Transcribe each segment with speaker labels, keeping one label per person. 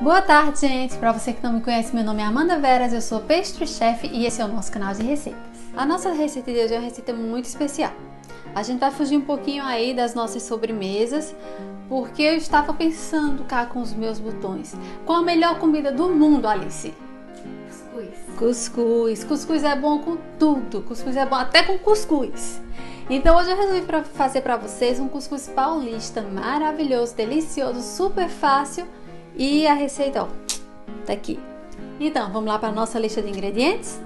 Speaker 1: Boa tarde, gente! Para você que não me conhece, meu nome é Amanda Veras, eu sou pastry chef e esse é o nosso canal de receitas. A nossa receita de hoje é uma receita muito especial. A gente vai fugir um pouquinho aí das nossas sobremesas, porque eu estava pensando cá com os meus botões. Qual a melhor comida do mundo, Alice?
Speaker 2: Cuscuz.
Speaker 1: Cuscuz. Cuscuz é bom com tudo. Cuscuz é bom até com cuscuz. Então hoje eu resolvi pra fazer para vocês um cuscuz paulista maravilhoso, delicioso, super fácil e a receita, ó, tá aqui. Então, vamos lá para a nossa lista de ingredientes?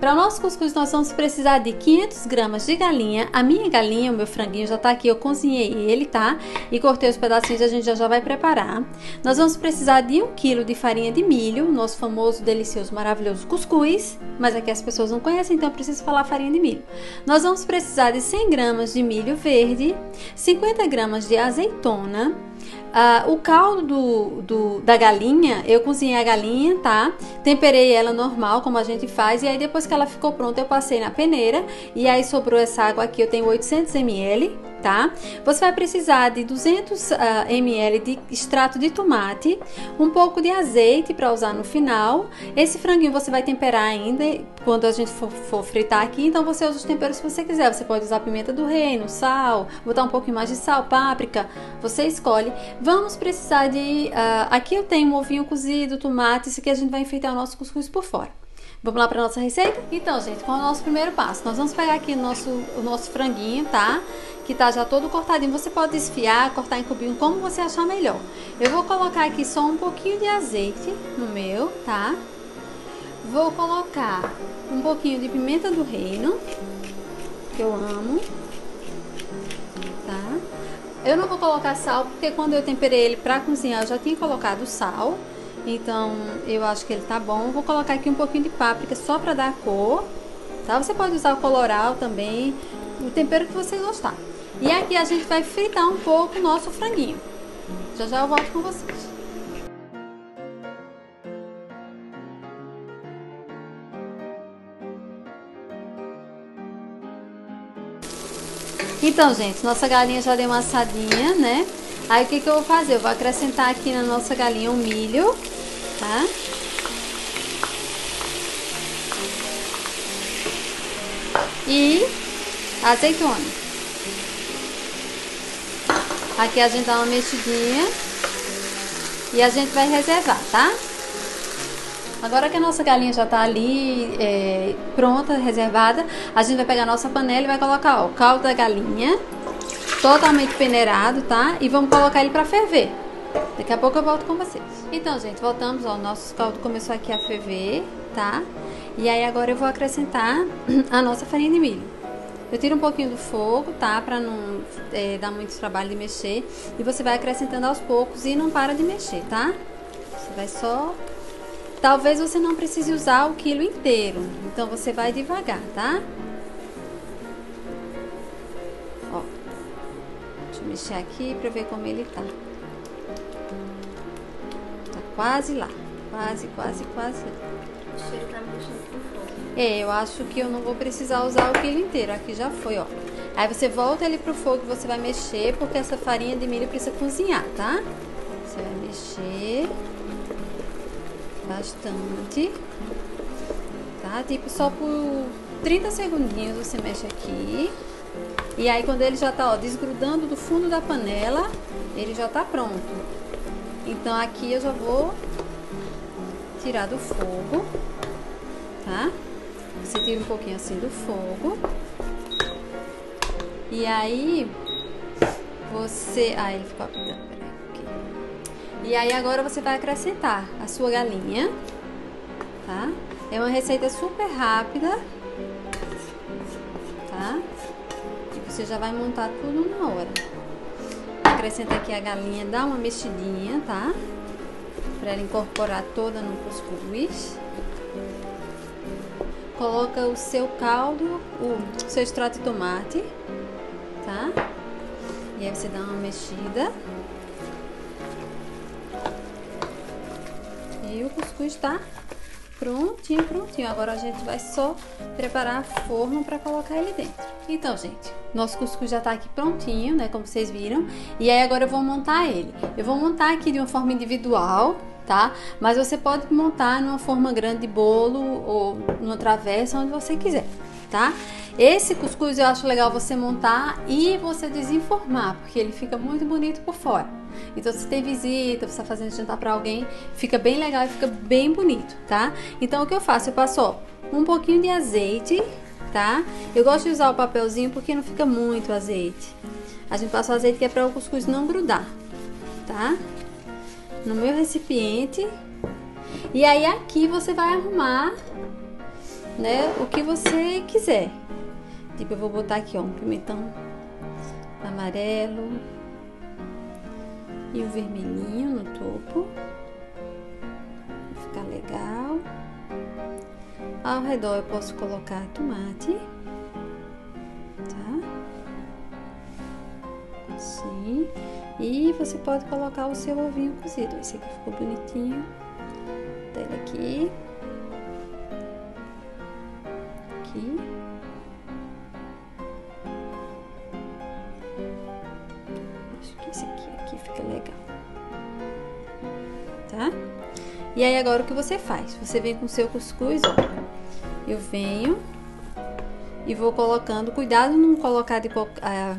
Speaker 1: Para o nosso cuscuz, nós vamos precisar de 500 gramas de galinha. A minha galinha, o meu franguinho já tá aqui, eu cozinhei ele, tá? E cortei os pedacinhos, a gente já, já vai preparar. Nós vamos precisar de 1 kg de farinha de milho, nosso famoso, delicioso, maravilhoso cuscuz. Mas aqui as pessoas não conhecem, então eu preciso falar farinha de milho. Nós vamos precisar de 100 gramas de milho verde, 50 gramas de azeitona, Uh, o caldo do, do, da galinha, eu cozinhei a galinha, tá? Temperei ela normal, como a gente faz, e aí depois que ela ficou pronta, eu passei na peneira, e aí sobrou essa água aqui, eu tenho 800 ml, tá? Você vai precisar de 200 uh, ml de extrato de tomate, um pouco de azeite para usar no final. Esse franguinho você vai temperar ainda quando a gente for, for, fritar aqui, então você usa os temperos que você quiser. Você pode usar pimenta do reino, sal, botar um pouquinho mais de sal, páprica, você escolhe. Vamos precisar de. Uh, aqui eu tenho um ovinho cozido, tomate, isso aqui a gente vai enfeitar o nosso cuscuz por fora. Vamos lá para nossa receita? Então, gente, qual é o nosso primeiro passo? Nós vamos pegar aqui o nosso, o nosso franguinho, tá? Que tá já todo cortadinho. Você pode desfiar, cortar em cubinho, como você achar melhor. Eu vou colocar aqui só um pouquinho de azeite no meu, tá? Vou colocar um pouquinho de pimenta do reino, que eu amo, tá? Eu não vou colocar sal, porque quando eu temperei ele para cozinhar, eu já tinha colocado sal. Então, eu acho que ele tá bom. Vou colocar aqui um pouquinho de páprica só para dar cor, tá? Você pode usar o coloral também, o tempero que você gostar. E aqui a gente vai fritar um pouco o nosso franguinho. Já já eu volto com vocês. Então, gente, nossa galinha já deu uma assadinha, né? Aí o que, que eu vou fazer? Eu vou acrescentar aqui na nossa galinha um milho tá? E azeitona. Aqui a gente dá uma mexidinha e a gente vai reservar, tá? Agora que a nossa galinha já tá ali é, pronta, reservada, a gente vai pegar a nossa panela e vai colocar ó, caldo da galinha, totalmente peneirado, tá? E vamos colocar ele para ferver. Daqui a pouco eu volto com vocês. Então, gente, voltamos, ó, o nosso caldo começou aqui a ferver, tá? E aí agora eu vou acrescentar a nossa farinha de milho. Eu tiro um pouquinho do fogo, tá? Pra não é, dar muito trabalho de mexer. E você vai acrescentando aos poucos e não para de mexer, tá? Você vai só... Talvez você não precise usar o quilo inteiro. Então, você vai devagar, tá? Ó. Deixa eu mexer aqui pra ver como ele tá. Quase lá. Quase, quase, quase
Speaker 2: O cheiro.
Speaker 1: É, eu acho que eu não vou precisar usar o quilo inteiro. Aqui já foi, ó. Aí você volta ele pro fogo você vai mexer, porque essa farinha de milho precisa cozinhar, tá? Você vai mexer bastante, tá? Tipo, só por 30 segundinhos você mexe aqui. E aí quando ele já tá, ó, desgrudando do fundo da panela, ele já tá pronto. Então aqui eu já vou tirar do fogo, tá? Você tira um pouquinho assim do fogo. E aí você, ah, ele ficou apitando, peraí. E aí agora você vai acrescentar a sua galinha, tá? É uma receita super rápida, tá? E você já vai montar tudo na hora acrescenta aqui a galinha, dá uma mexidinha, tá? Pra ela incorporar toda no cuscuz. Coloca o seu caldo, o seu extrato de tomate, tá? E aí você dá uma mexida. E o cuscuz tá prontinho, prontinho. Agora a gente vai só preparar a forma para colocar ele dentro. Então, gente, nosso cuscuz já tá aqui prontinho, né, como vocês viram. E aí agora eu vou montar ele. Eu vou montar aqui de uma forma individual, tá? Mas você pode montar numa forma grande de bolo ou numa travessa, onde você quiser, tá? Esse cuscuz eu acho legal você montar e você desenformar, porque ele fica muito bonito por fora. Então, se tem visita, você está fazendo jantar para alguém, fica bem legal e fica bem bonito, tá? Então, o que eu faço? Eu passo ó, um pouquinho de azeite, tá? Eu gosto de usar o papelzinho porque não fica muito azeite. A gente passa o azeite que é para o cuscuz não grudar, tá? No meu recipiente. E aí aqui você vai arrumar, né, o que você quiser. Tipo, eu vou botar aqui, ó, um pimentão amarelo e o vermelhinho no topo. Ao redor eu posso colocar tomate. Tá? Assim. E você pode colocar o seu ovinho cozido. Esse aqui ficou bonitinho. Dele aqui. Aqui. Acho que esse aqui, aqui fica legal. Tá? E aí agora o que você faz? Você vem com o seu cuscuz, ó. Eu venho e vou colocando, cuidado não colocar de ah,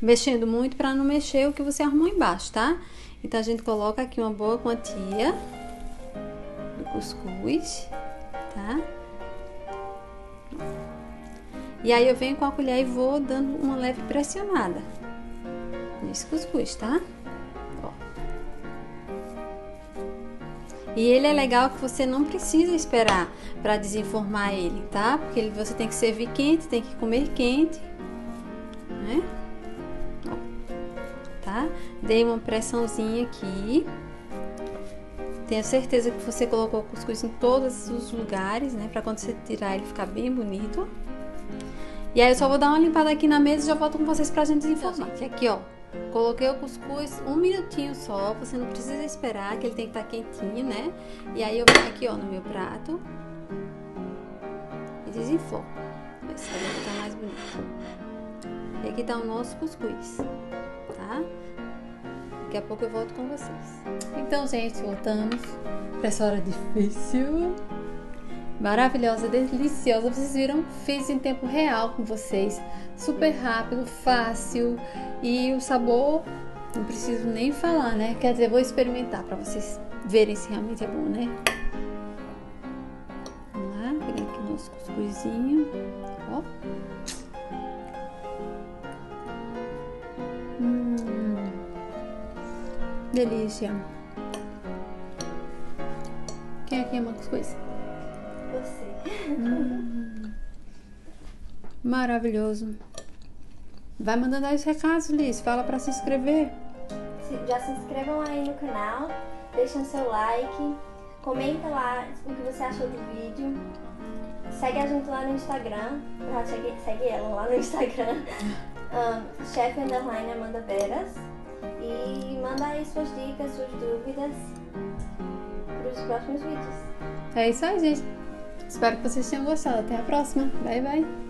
Speaker 1: mexendo muito para não mexer o que você arrumou embaixo, tá? Então a gente coloca aqui uma boa quantia do cuscuz, tá? E aí eu venho com a colher e vou dando uma leve pressionada nesse cuscuz, tá? E ele é legal que você não precisa esperar para desenformar ele, tá? Porque você tem que servir quente, tem que comer quente, né? Tá? Dei uma pressãozinha aqui. Tenha certeza que você colocou o cuscuz em todos os lugares, né? Pra quando você tirar ele ficar bem bonito. E aí eu só vou dar uma limpada aqui na mesa e já volto com vocês pra gente desenformar. Aqui, ó. Coloquei o cuscuz um minutinho só, você não precisa esperar que ele tem que estar tá quentinho, né? E aí eu venho aqui, ó, no meu prato e desenformo. Esse vai ficar mais bonito. E aqui tá o nosso cuscuz, tá? Daqui a pouco eu volto com vocês. Então, gente, voltamos pra essa hora difícil. Maravilhosa, deliciosa. Vocês viram? Fiz em tempo real com vocês. Super rápido, fácil. E o sabor, não preciso nem falar, né? Quer dizer, vou experimentar para vocês verem se realmente é bom, né? Vamos lá, pegar aqui o nosso cuscuzinho. Ó. Hum, delícia. Quem aqui ama cuscuz?
Speaker 2: Você.
Speaker 1: Hum, maravilhoso. Vai mandando aí os recados, Liz. Fala para se inscrever.
Speaker 2: Já se inscrevam aí no canal, deixem seu like, comenta lá o que você achou do vídeo. Segue a gente lá no Instagram. Ah, segue, segue ela lá no Instagram. Um, Chefe Underline Amanda Veras. E manda aí suas dicas, suas dúvidas para os próximos vídeos.
Speaker 1: É isso aí, gente. Espero que vocês tenham gostado. Até a próxima. Bye, bye.